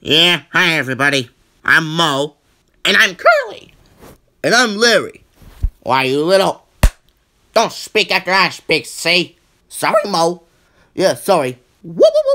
Yeah, hi everybody. I'm Moe. And I'm Curly. And I'm Larry. Why, you little. Don't speak after I speak, see? Sorry, Moe. Yeah, sorry. Whoop, whoop.